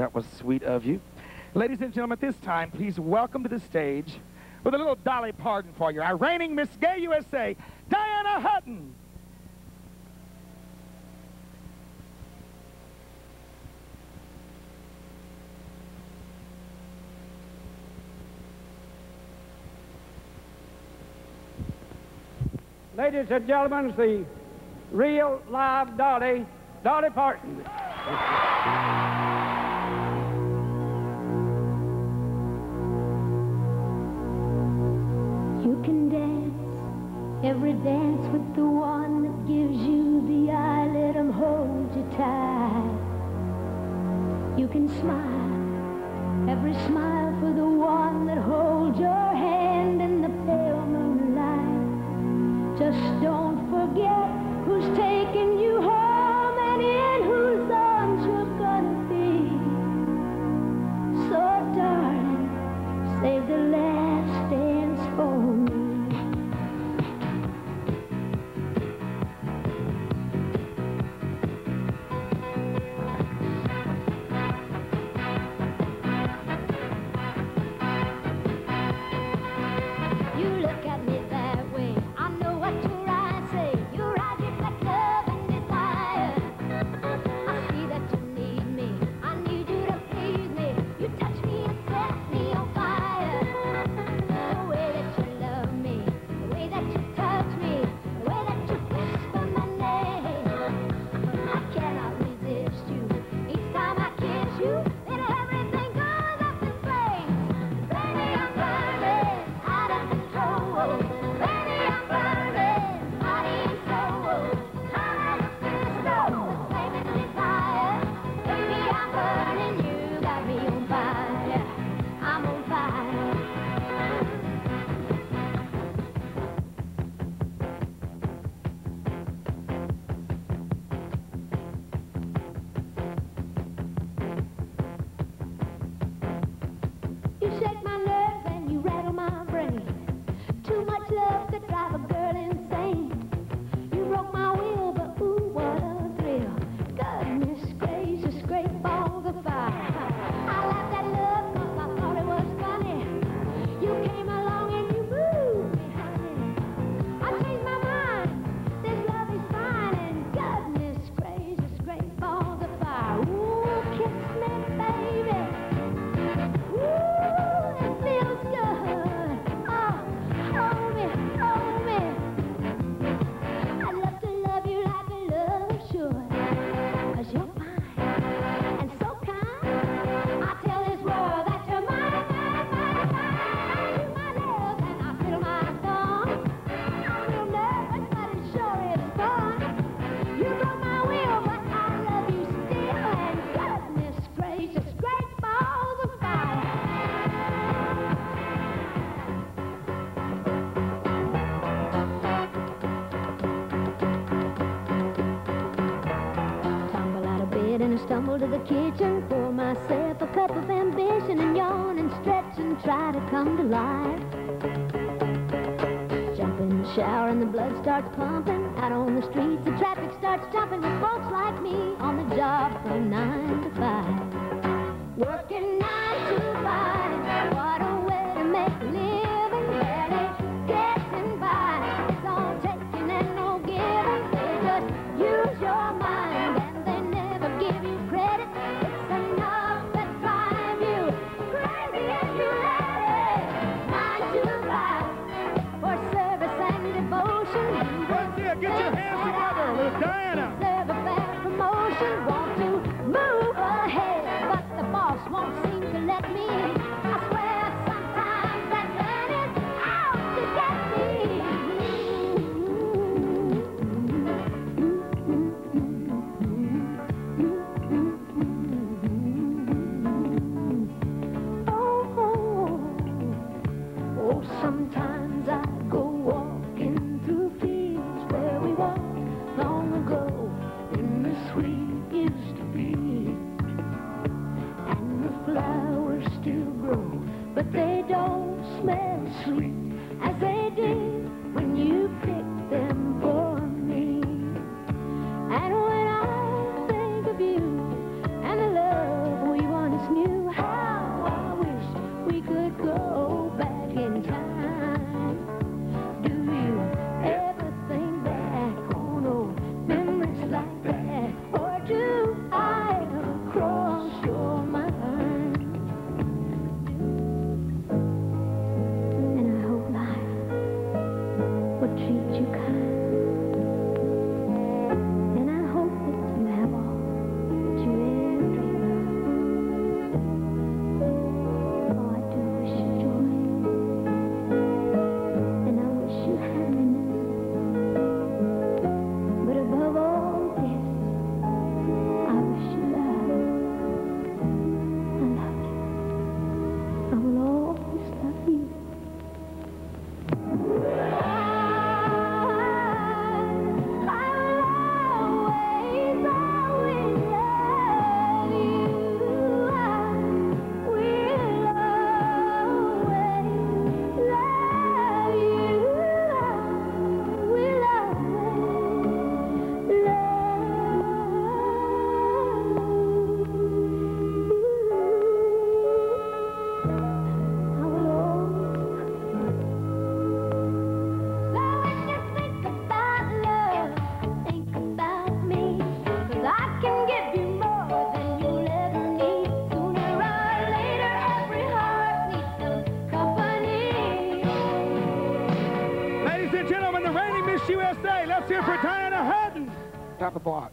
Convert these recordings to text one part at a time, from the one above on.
That was sweet of you. Ladies and gentlemen, at this time, please welcome to the stage with a little Dolly Parton for you, our reigning Miss Gay USA, Diana Hutton. Ladies and gentlemen, the real live Dolly, Dolly Parton. can dance every dance with the one that gives you the eye. Let him hold you tight. You can smile every smile for the one that holds your the kitchen, pour myself a cup of ambition and yawn and stretch and try to come to life. Jump in the shower and the blood starts pumping. Out on the streets, the traffic starts jumping with folks like me on the job from nine to five. Working nine. go. Diana Hutton. Top block.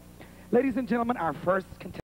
Ladies and gentlemen, our first contestant.